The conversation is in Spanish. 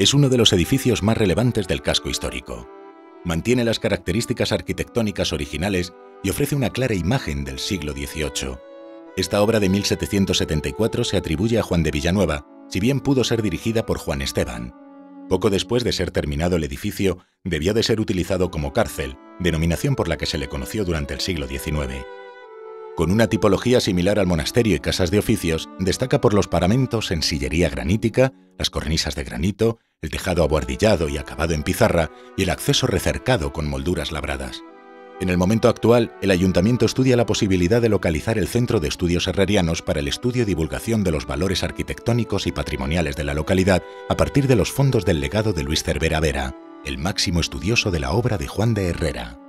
es uno de los edificios más relevantes del casco histórico. Mantiene las características arquitectónicas originales y ofrece una clara imagen del siglo XVIII. Esta obra de 1774 se atribuye a Juan de Villanueva, si bien pudo ser dirigida por Juan Esteban. Poco después de ser terminado el edificio, debió de ser utilizado como cárcel, denominación por la que se le conoció durante el siglo XIX. Con una tipología similar al monasterio y casas de oficios, destaca por los paramentos en sillería granítica, las cornisas de granito, el tejado abuhardillado y acabado en pizarra y el acceso recercado con molduras labradas. En el momento actual, el ayuntamiento estudia la posibilidad de localizar el Centro de Estudios Herrerianos para el estudio y divulgación de los valores arquitectónicos y patrimoniales de la localidad a partir de los fondos del legado de Luis Cervera Vera, el máximo estudioso de la obra de Juan de Herrera.